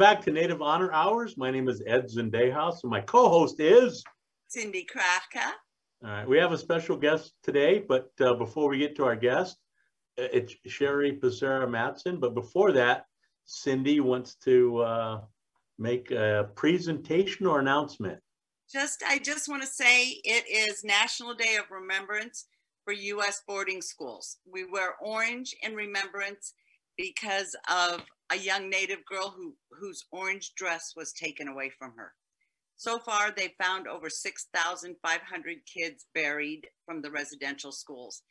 Welcome back to Native Honor Hours. My name is Ed Zendejas, and my co-host is Cindy Krafka. All right, we have a special guest today, but uh, before we get to our guest, uh, it's Cheri Becerra Madsen. But before that, Cindy wants to uh, make a presentation or announcement. Just, I just want to say it is National Day of Remembrance for U.S. boarding schools. We wear orange in remembrance because of a young Native girl who, whose orange dress was taken away from her. So far, they've found over 6,500 kids buried from the residential schools.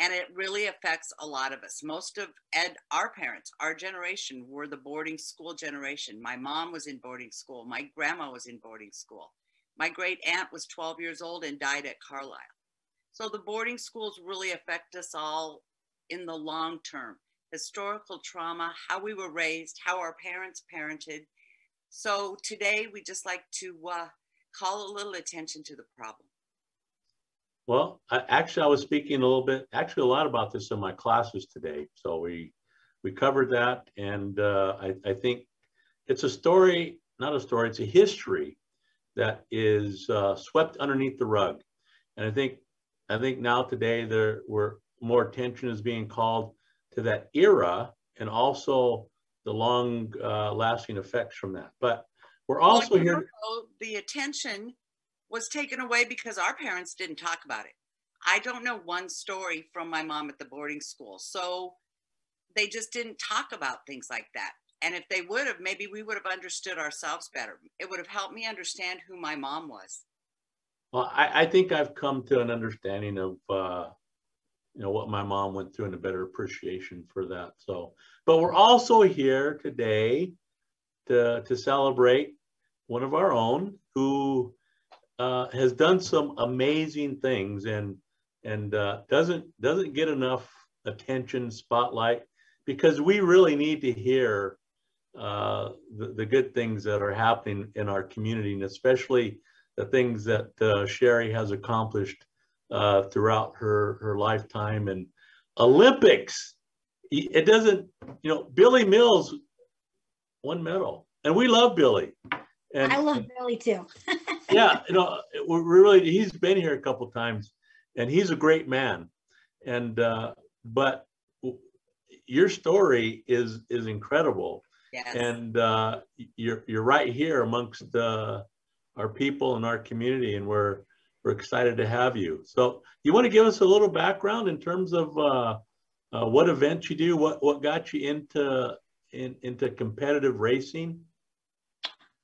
And it really affects a lot of us. Most of Ed, our parents, our generation were the boarding school generation. My mom was in boarding school. My grandma was in boarding school. My great aunt was 12 years old and died at Carlisle. So the boarding schools really affect us all in the long term historical trauma, how we were raised, how our parents parented. So today we just like to uh, call a little attention to the problem. Well, I, actually, I was speaking a little bit, actually a lot about this in my classes today. So we we covered that, and uh, I, I think it's a story, not a story, it's a history that is uh, swept underneath the rug. And I think I think now today there were more attention is being called to that era and also the long uh, lasting effects from that. But we're also well, here. The attention was taken away because our parents didn't talk about it. I don't know one story from my mom at the boarding school. So they just didn't talk about things like that. And if they would have, maybe we would have understood ourselves better. It would have helped me understand who my mom was. Well, I, I think I've come to an understanding of uh, you know what my mom went through and a better appreciation for that. So but we're also here today to to celebrate one of our own who uh, has done some amazing things and and uh, doesn't doesn't get enough attention spotlight because we really need to hear uh, the, the good things that are happening in our community and especially the things that uh, Cheri has accomplished uh, throughout her her lifetime and Olympics. It doesn't, you know, Billy Mills won medal, and we love Billy. And I love Billy too. yeah, you know, we're really he's been here a couple times, and he's a great man. And uh, but your story is is incredible. Yes. And uh, you're you're right here amongst uh, our people and our community, and we're we're excited to have you. So you want to give us a little background in terms of uh, uh, what events you do, what, what got you into, in, into competitive racing?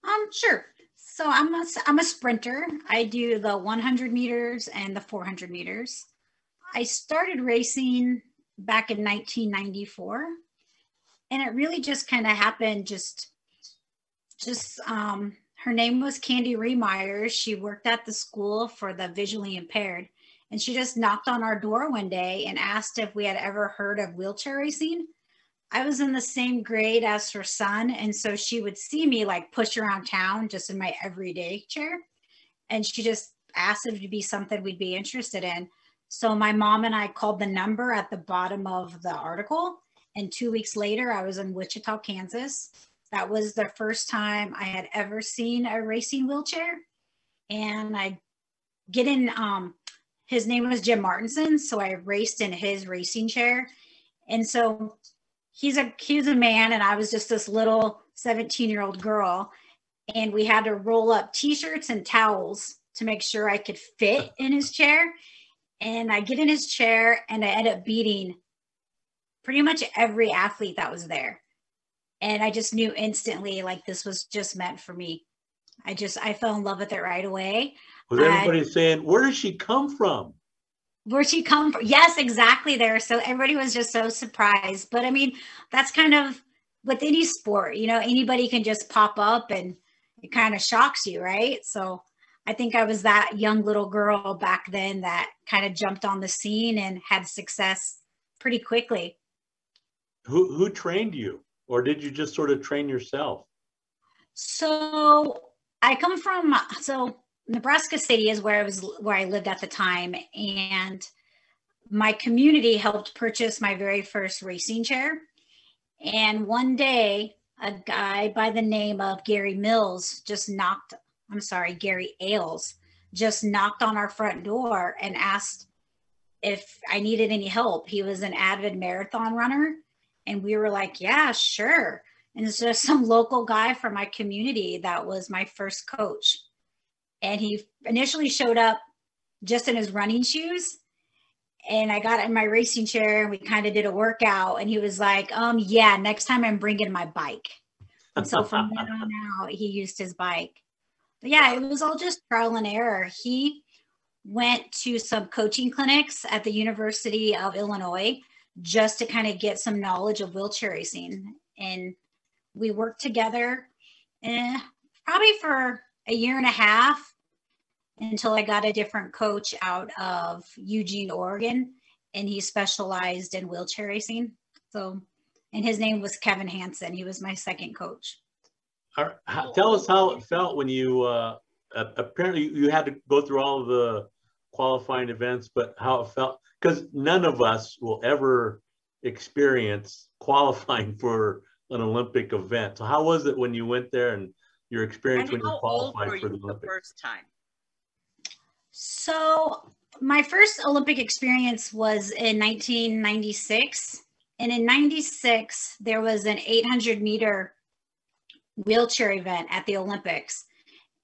Um, sure. So I'm a, I'm a sprinter. I do the 100 meters and the 400 meters. I started racing back in 1994 and it really just kind of happened just just um her name was Candy Remeyers. She worked at the school for the visually impaired. And she just knocked on our door one day and asked if we had ever heard of wheelchair racing. I was in the same grade as her son. And so she would see me like push around town just in my everyday chair. And she just asked if it'd be something we'd be interested in. So my mom and I called the number at the bottom of the article. And two weeks later, I was in Wichita, Kansas that was the first time I had ever seen a racing wheelchair. And I get in, um, his name was Jim Martinson. So I raced in his racing chair. And so he's a, he's a man and I was just this little 17 year old girl. And we had to roll up t-shirts and towels to make sure I could fit in his chair. And I get in his chair and I end up beating pretty much every athlete that was there and I just knew instantly like this was just meant for me. I just I fell in love with it right away. Was everybody saying, "Where does she come from?" Where she come from? Yes, exactly. There, so everybody was just so surprised. But I mean, that's kind of with any sport. You know, anybody can just pop up, and it kind of shocks you, right? So I think I was that young little girl back then that kind of jumped on the scene and had success pretty quickly. Who who trained you? Or did you just sort of train yourself? So I come from so Nebraska City is where I was where I lived at the time, and my community helped purchase my very first racing chair. And one day, a guy by the name of Gary Mills just knocked, I'm sorry, Gary Ailes just knocked on our front door and asked if I needed any help. He was an avid marathon runner. And we were like, yeah, sure. And it's just some local guy from my community that was my first coach. And he initially showed up just in his running shoes. And I got in my racing chair and we kind of did a workout. And he was like, um, yeah, next time I'm bringing my bike. And so from then on out, he used his bike. But yeah, it was all just trial and error. He went to some coaching clinics at the University of Illinois just to kind of get some knowledge of wheelchair racing. And we worked together eh, probably for a year and a half until I got a different coach out of Eugene, Oregon, and he specialized in wheelchair racing. So, and his name was Kevin Hansen. He was my second coach. tell us how it felt when you uh, apparently you had to go through all the qualifying events, but how it felt because none of us will ever experience qualifying for an Olympic event. So how was it when you went there and your experience when you qualified for the Olympics? The first time. So my first Olympic experience was in 1996. And in 96, there was an 800 meter wheelchair event at the Olympics.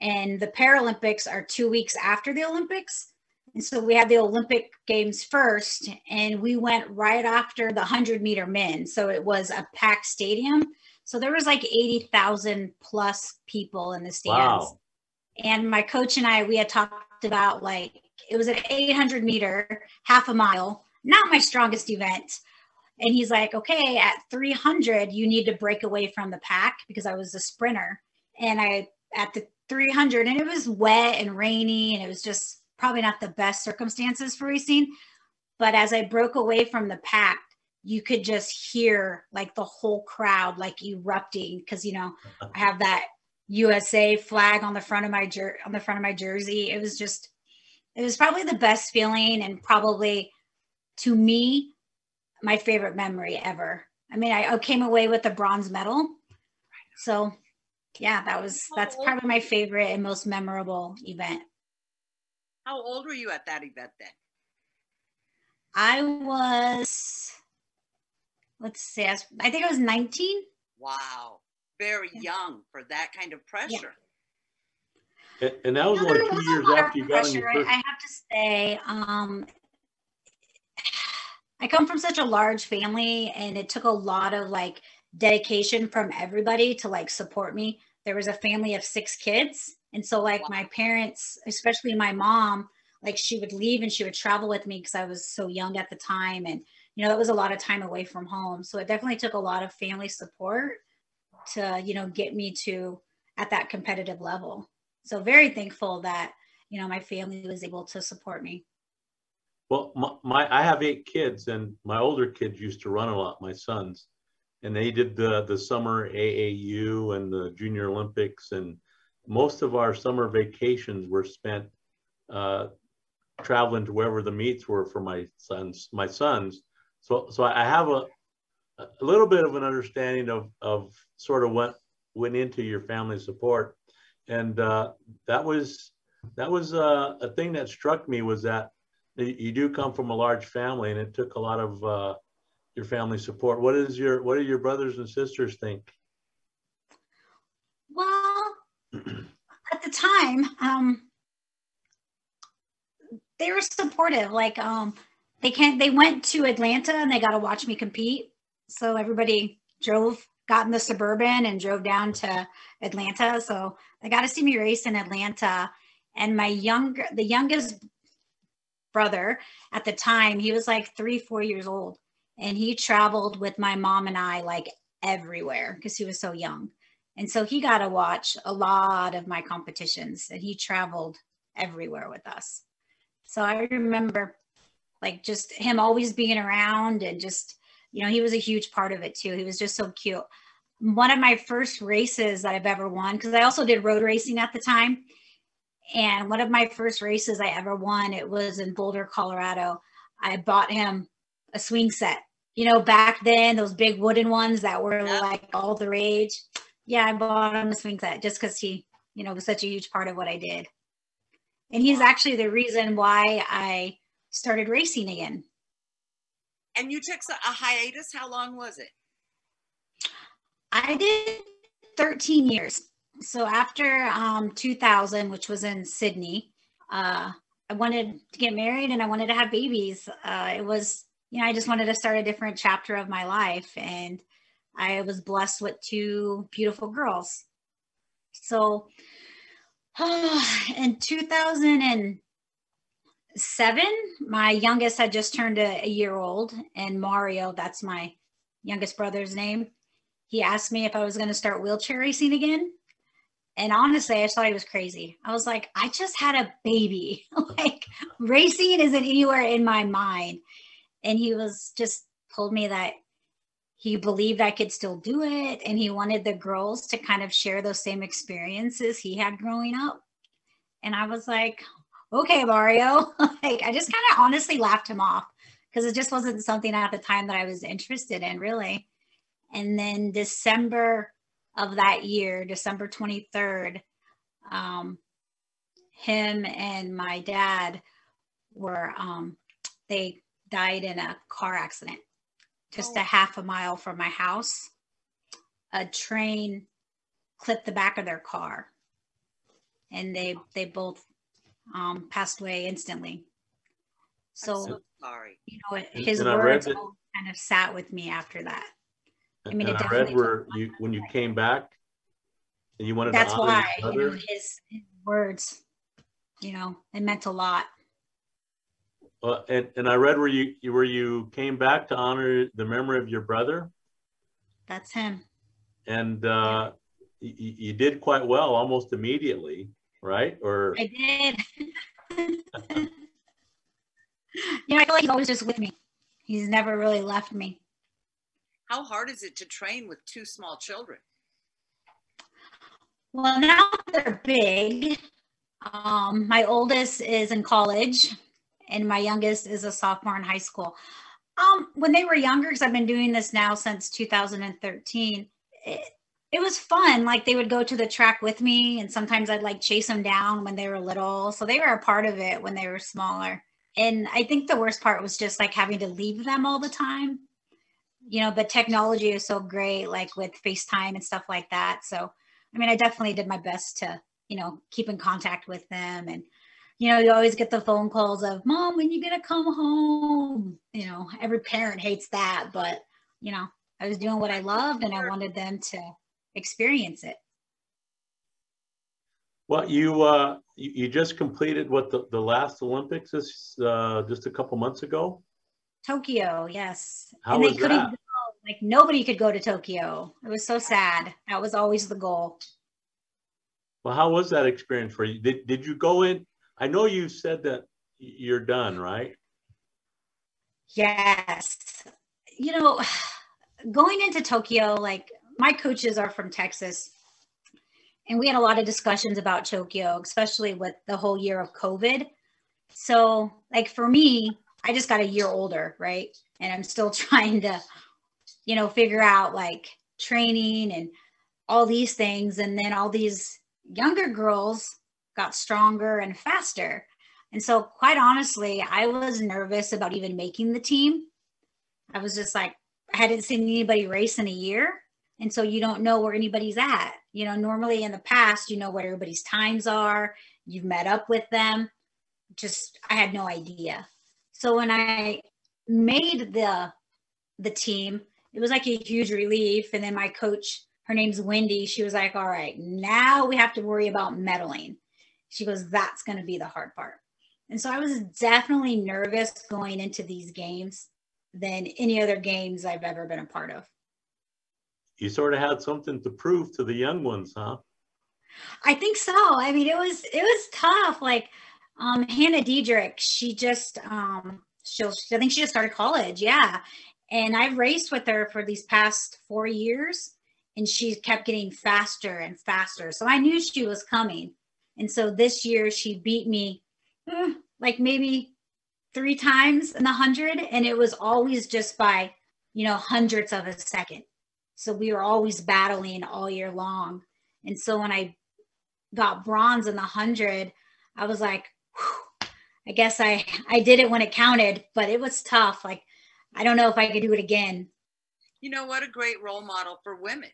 And the Paralympics are two weeks after the Olympics. And so we had the Olympic Games first, and we went right after the 100 meter men. So it was a packed stadium. So there was like 80,000 plus people in the stands. Wow. And my coach and I, we had talked about like, it was an 800 meter, half a mile, not my strongest event. And he's like, okay, at 300, you need to break away from the pack because I was a sprinter. And I, at the 300, and it was wet and rainy, and it was just probably not the best circumstances for racing. But as I broke away from the pack, you could just hear like the whole crowd like erupting because you know I have that USA flag on the front of my jer- on the front of my jersey. It was just it was probably the best feeling and probably to me my favorite memory ever. I mean, I, I came away with a bronze medal. So yeah, that was that's probably my favorite and most memorable event. How old were you at that event then? I was, let's see, I, think I was 19. Wow. Very yeah. young for that kind of pressure. Yeah. And, that was no, like two years after you got your first... I have to say, um, I come from such a large family and it took a lot of like dedication from everybody to like support me. There was a family of six kids and so like wow. my parents, especially my mom, like she would leave and she would travel with me because I was so young at the time. And, you know, that was a lot of time away from home. So it definitely took a lot of family support to, you know, get me to at that competitive level. So very thankful that, you know, my family was able to support me. Well, my, my, I have eight kids, and my older kids used to run a lot. My sons, and they did the the summer AAU and the Junior Olympics, and most of our summer vacations were spent uh, traveling to wherever the meets were for my sons. My sons. So, so I have a, a little bit of an understanding of, of sort of what went into your family support, and uh, that was that was uh, a thing that struck me was that you do come from a large family, and it took a lot of uh, your family support. What is your what do your brothers and sisters think? The time, um, they were supportive. Like um, they can't. They went to Atlanta and they got to watch me compete. So everybody drove, got in the suburban and drove down to Atlanta. So they got to see me race in Atlanta. And my younger, the youngest brother at the time, he was like three, four years old, and he traveled with my mom and I like everywhere because he was so young. And so he got to watch a lot of my competitions and he traveled everywhere with us. So I remember like just him always being around and just, you know, he was a huge part of it too. He was just so cute. One of my first races that I've ever won, because I also did road racing at the time. And one of my first races I ever won, it was in Boulder, Colorado. I bought him a swing set you know, back then, those big wooden ones that were like all the rage. Yeah, I bought him a swing set just because he, you know, was such a huge part of what I did. And he's actually the reason why I started racing again. And you took a hiatus. How long was it? I did 13 years. So after um, 2000, which was in Sydney, uh, I wanted to get married and I wanted to have babies. Uh, it was, you know, I just wanted to start a different chapter of my life. And I was blessed with two beautiful girls. So in 2007, my youngest had just turned a, a year old, and Mario, that's my youngest brother's name, he asked me if I was going to start wheelchair racing again. And honestly, I thought he was crazy. I was like, I just had a baby. like, racing isn't anywhere in my mind. And he was just told me that he believed I could still do it. And he wanted the girls to kind of share those same experiences he had growing up. And I was like, okay, Mario. like, I just kind of honestly laughed him off because it just wasn't something at the time that I was interested in, really. And then December of that year, December 23rd, um, him and my dad were, um, they died in a car accident just Oh. a half a mile from my house. A train clipped the back of their car and they, they both um, passed away instantly. I'm So, so sorry. you know, his and I words that- kind of sat with me after that. I mean, and it I read definitely where you when you came back, and you wanted That's to honor why, you know, his, his words, you know, it meant a lot. Uh, and and I read where you you- where you came back to honor the memory of your brother, That's him. and uh, you, you did quite well almost immediately, right? Or I did. you know, I feel like he's always just with me. He's never really left me. How hard is it to train with two small children? Well, now they're big. Um, my oldest is in college, and my youngest is a sophomore in high school. Um, when they were younger, because I've been doing this now since 2013, it, it was fun. Like they would go to the track with me, and sometimes I'd like chase them down when they were little. So they were a part of it when they were smaller. And I think the worst part was just like having to leave them all the time. You know, but technology is so great, like with FaceTime and stuff like that. So I mean, I definitely did my best to, you know, keep in contact with them. And, you know, you always get the phone calls of, Mom, when you gonna come home? You know, every parent hates that, but, you know, I was doing what I loved and I wanted them to experience it. Well, you uh, you, you just completed what the, the last Olympics is uh, just a couple months ago. Tokyo, yes. How and they was couldn't that? go. Like nobody could go to Tokyo. It was so sad. That was always the goal. Well, how was that experience for you? Did did you go in? I know you said that you're done, right? Yes. You know, going into Tokyo, like my coaches are from Texas. And we had a lot of discussions about Tokyo, especially with the whole year of COVID. So, like for me, I just got a year older, right? And I'm still trying to, you know, figure out like training and all these things. And then all these younger girls got stronger and faster. And so, quite honestly, I was nervous about even making the team. I was just like, I hadn't seen anybody race in a year. And so, you don't know where anybody's at. You know, normally in the past, you know what everybody's times are, you've met up with them. Just, I had no idea. So, when I made the the team, it was like a huge relief. And then my coach, her name's Wendy, she was like, All right, now we have to worry about medaling. She goes, That's going to be the hard part. And so I was definitely nervous going into these games than any other games I've ever been a part of. You sort of had something to prove to the young ones, huh? I think so. I mean, it was it was tough. Like um, Hannah Dederick, she just um, she'll I think she just started college. Yeah, and I've raced with her for these past four years, and she kept getting faster and faster. So I knew she was coming, and so this year she beat me, eh, like maybe three times in the hundred, and it was always just by you know, hundredths of a second. So we were always battling all year long. And so when I got bronze in the hundred, I was like, I guess I I did it when it counted, but it was tough. Like I don't know if I could do it again. You know what a great role model for women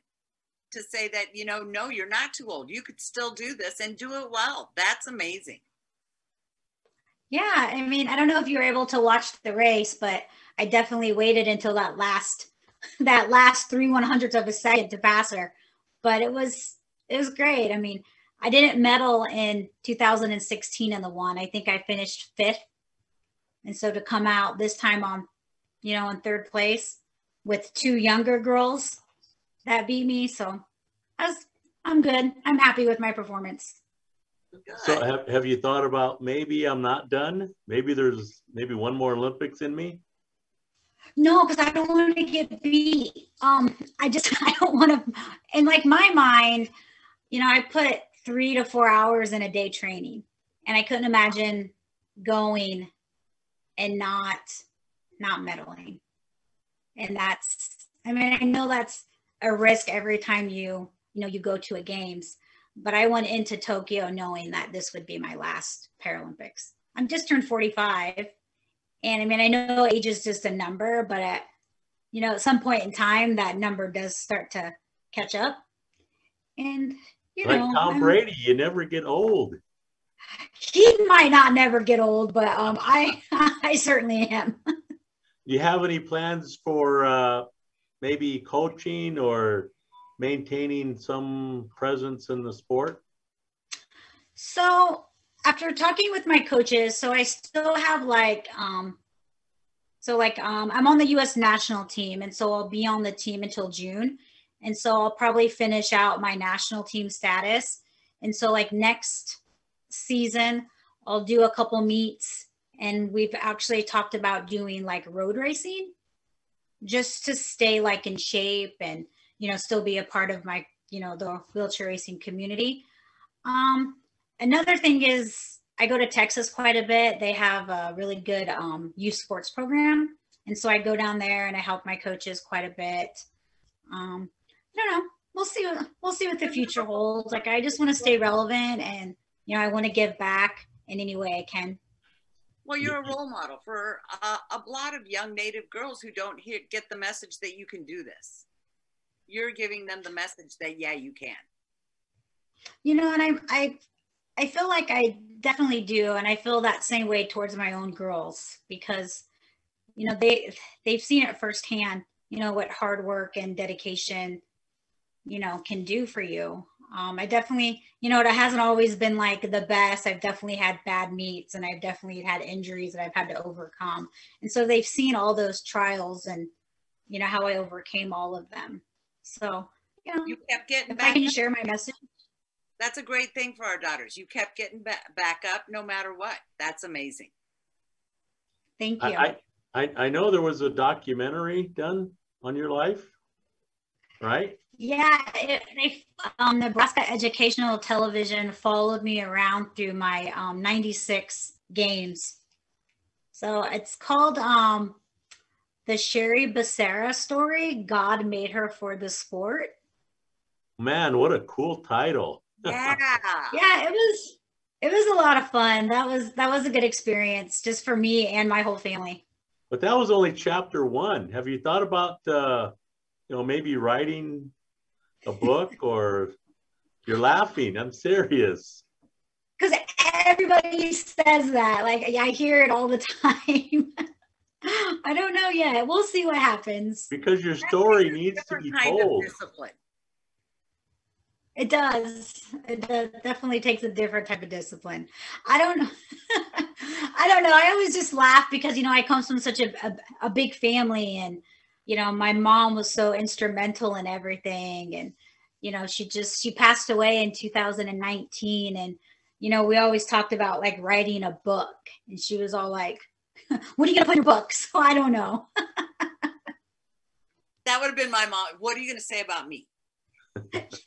to say that, you know, no, you're not too old. You could still do this and do it well. That's amazing. Yeah, I mean, I don't know if you were able to watch the race, but I definitely waited until that last that last three one hundredths of a second to pass her. But it was it was great. I mean, I didn't medal in 2016 in the one. I think I finished fifth. And so to come out this time on, you know, in third place with two younger girls that beat me. So I was, I'm good. I'm happy with my performance. So have, have you thought about maybe I'm not done? Maybe there's maybe one more Olympics in me? No, because I don't want to get beat. Um, I just I don't want to. In like my mind, you know, I put three to four hours in a day training, and I couldn't imagine going and not not medaling. And that's, I mean, I know that's a risk every time you you know you go to a games, but I went into Tokyo knowing that this would be my last Paralympics. I'm just turned 45 and I mean, I know age is just a number, but at, you know, at some point in time, that number does start to catch up. And, you like know, Tom I'm- Brady, you never get old. he might not never get old, but um, I, I certainly am. Do you have any plans for uh, maybe coaching or maintaining some presence in the sport? So after talking with my coaches, so I still have like um so like um I'm on the US national team and so I'll be on the team until June. And so I'll probably finish out my national team status. And so like next season I'll do a couple meets and we've actually talked about doing like road racing just to stay like in shape and you know still be a part of my you know the wheelchair racing community. Um another thing is I go to Texas quite a bit. They have a really good um, youth sports program. And so I go down there and I help my coaches quite a bit. Um, I don't know. We'll see. What, we'll see what the future holds. Like I just want to stay relevant, and you know I want to give back in any way I can. Well, you're a role model for a, a lot of young Native girls who don't hear, get the message that you can do this. You're giving them the message that, yeah, you can. You know, and I I I feel like I definitely do, and I feel that same way towards my own girls because you know they they've seen it firsthand. You know what hard work and dedication you know can do for you. Um, I definitely, you know, it hasn't always been like the best. I've definitely had bad meets and I've definitely had injuries that I've had to overcome. And so they've seen all those trials and, you know, how I overcame all of them. So, yeah, You kept getting if I back can up. share my message. That's a great thing for our daughters. You kept getting ba- back up no matter what. That's amazing. Thank you. I, I, I know there was a documentary done on your life, right? Yeah, it, they, um, Nebraska Educational Television followed me around through my um, 96 games. So it's called um, the Cheri Becerra story God Made Her for the Sport. Man, what a cool title. Yeah. Yeah, it was it was a lot of fun. That was that was a good experience just for me and my whole family. But that was only chapter one. Have you thought about, uh, you know, maybe writing a book or you're laughing? I'm serious. Because everybody says that. Like I hear it all the time. I don't know yet. We'll see what happens. Because your story needs to be kind told. of discipline. It does. It does, definitely takes a different type of discipline. I don't know. I don't know. I always just laugh because you know I come from such a, a a big family, and you know my mom was so instrumental in everything, and you know she just she passed away in 2019, and you know we always talked about like writing a book, and she was all like, "What are you gonna put in your book?" So I don't know. That would have been my mom. What are you going to say about me?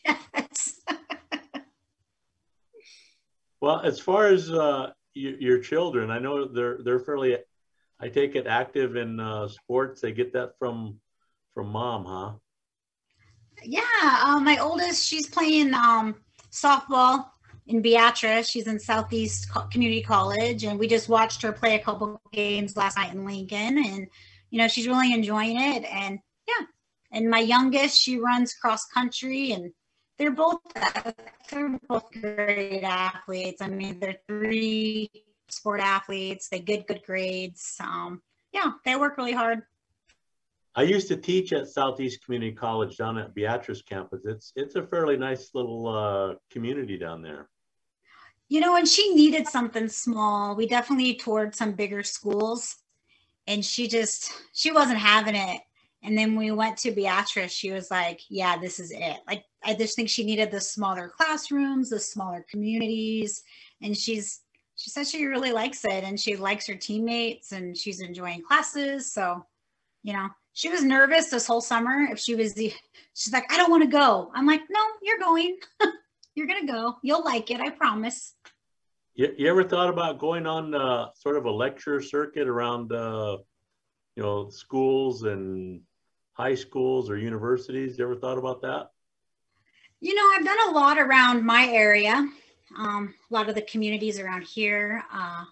Yes. Well, as far as uh, y- your children, I know they're they're fairly, I take it active in uh, sports. They get that from from mom, huh? Yeah, uh, my oldest, she's playing um, softball in Beatrice. She's in Southeast Co- Community College, and we just watched her play a couple games last night in Lincoln, and you know she's really enjoying it. And yeah, and my youngest, she runs cross country, and they're both they're both great athletes. I mean, they're three sport athletes. They get good grades. Um, yeah, they work really hard. I used to teach at Southeast Community College down at Beatrice campus. It's it's a fairly nice little uh, community down there. You know, and she needed something small. We definitely toured some bigger schools, and she just she wasn't having it. And then we went to Beatrice. She was like, "Yeah, this is it." Like I just think she needed the smaller classrooms, the smaller communities, and she's she says she really likes it, and she likes her teammates, and she's enjoying classes. So, you know, she was nervous this whole summer if she was the she's like i don't want to go. I'm like no you're going. You're gonna go. You'll like it i promise. You, you ever thought about going on uh, sort of a lecture circuit around uh, you know schools and high schools or universities? You ever thought about that? You know i've done a lot around my area um, a lot of the communities around here uh,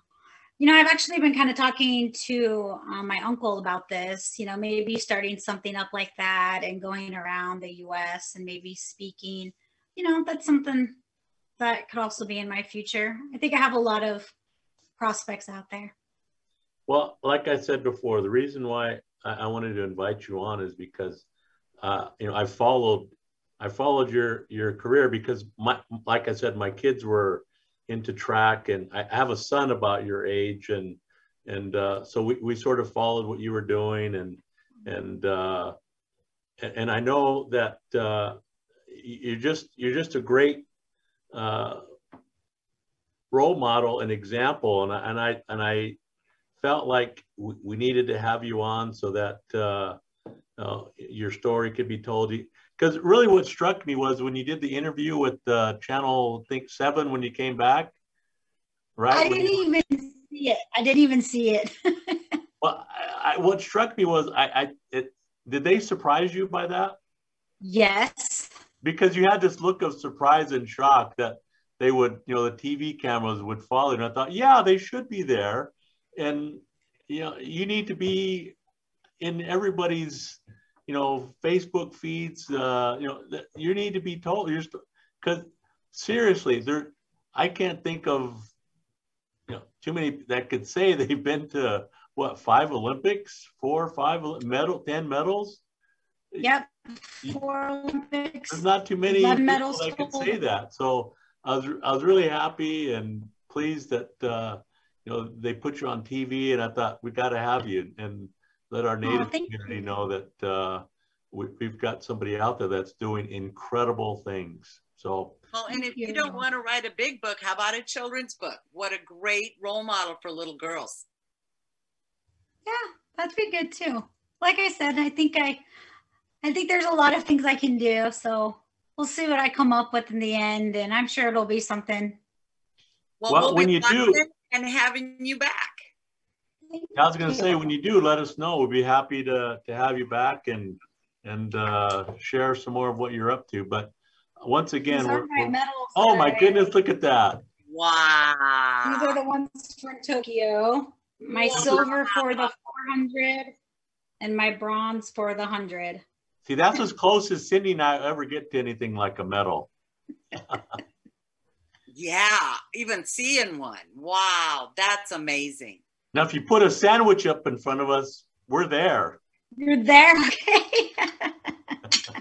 you know, I've actually been kind of talking to um, my uncle about this, you know, maybe starting something up like that and going around the US and maybe speaking. You know, that's something that could also be in my future. I think I have a lot of prospects out there. Well, like I said before, the reason why I, I wanted to invite you on is because, uh, you know, I followed, I followed your your career because my, like I said, my kids were into track and I have a son about your age and and uh, so we, we sort of followed what you were doing and and uh, and I know that uh, you're just you're just a great uh, role model and example. And I, and I and I felt like we, needed to have you on so that uh, uh, your story could be told because really what struck me was when you did the interview with uh, channel I think seven when you came back right? I didn't you, even see it. I didn't even see it. Well I, I, what struck me was I, I it did they surprise you by that? Yes. Because you had this look of surprise and shock that they would you know the TV cameras would follow and I thought yeah they should be there. And you know you need to be in everybody's you know, Facebook feeds, uh, you know, you need to be told, you're, because seriously, there, I can't think of, you know, too many that could say they've been to what, five Olympics, four or five medal, 10 medals. Yep. Four Olympics. There's not too many medals that could say that. So I was, I was really happy and pleased that, uh, you know, they put you on TV and I thought we got to have you. And, let our native oh, community you. know that uh, we, have got somebody out there that's doing incredible things. So, well, and if you don't want to write a big book, how about a children's book? What a great role model for little girls. Yeah, that'd be good too. Like I said, I think I, I think there's a lot of things I can do. So we'll see what I come up with in the end, and I'm sure it'll be something. Well, well we'll when you do, and having you back. I was going to say, when you do, let us know. We'd be happy to, to have you back and and uh, share some more of what you're up to. But once again, we're, we're, oh my goodness, look at that! Wow, these are the ones from Tokyo. My wow. silver for the 400, and my bronze for the 100. See, that's as close as Cindy and I ever get to anything like a medal. yeah, even seeing one. Wow, that's amazing. Now, if you put a sandwich up in front of us, we're there. You're there, okay.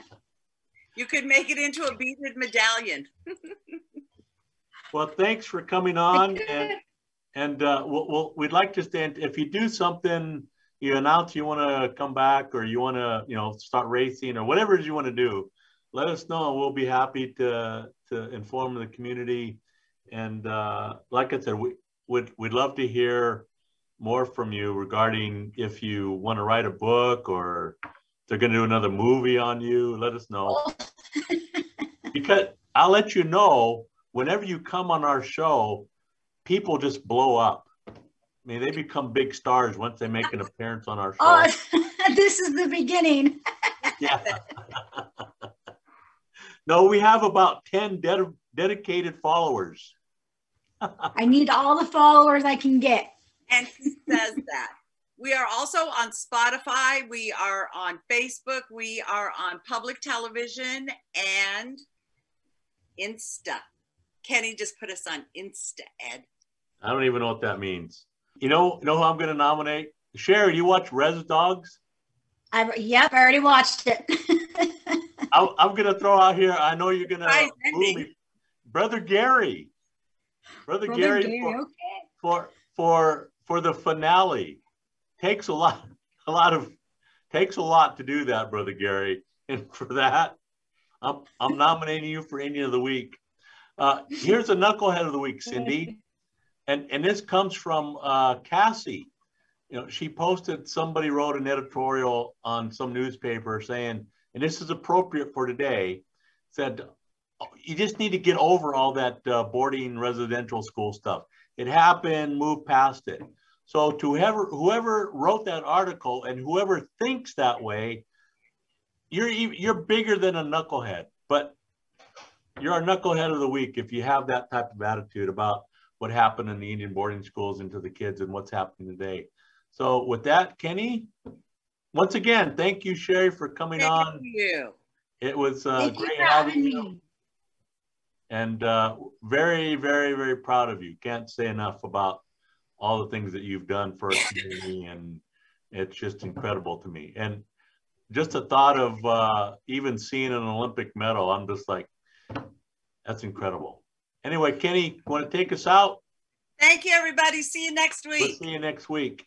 you could make it into a beaded medallion. well, thanks for coming on, and and uh, we'll, we'll, we'd like to stand. If you do something, you announce you want to come back, or you want to, you know, start racing, or whatever you want to do, let us know, and we'll be happy to to inform the community. And uh, like I said, we would we'd love to hear more from you regarding if you want to write a book or they're going to do another movie on you. Let us know. Oh. because I'll let you know whenever you come on our show, people just blow up. I mean, they become big stars once they make an appearance on our show. Oh, this is the beginning. yeah. no, we have about 10 ded- dedicated followers. I need all the followers I can get. And he says that. We are also on Spotify. We are on Facebook. We are on public television and Insta. Kenny just put us on Insta, Ed. I don't even know what that means. You know, you know who I'm going to nominate? Cheri, you watch Res Dogs? I yep, I already watched it. I, I'm going to throw out here. I know you're going Right, to me, brother Gary. Brother, Brother Gary, Gary, for, okay. for for for the finale takes a lot a lot of takes a lot to do that, brother Gary. And for that, I'm I'm nominating you for Indian of the Week. Uh, here's a knucklehead of the week, Cindy, and and this comes from uh, Cassie. You know, she posted. Somebody wrote an editorial on some newspaper saying, and this is appropriate for today. Said you just need to get over all that uh, boarding residential school stuff. It happened. Move past it. So to whoever whoever wrote that article and whoever thinks that way, you're you're bigger than a knucklehead. But you're a knucklehead of the week if you have that type of attitude about what happened in the Indian boarding schools and to the kids and what's happening today. So with that, Kenny, once again, thank you, Cheri, for coming Thank on. you. It was uh, great having having you me. And uh, very, very, very proud of you. Can't say enough about all the things that you've done for our community, and it's just incredible to me. And just the thought of uh, even seeing an Olympic medal, I'm just like, that's incredible. Anyway, Kenny, want to take us out? Thank you, everybody. See you next We'll week. see you next week.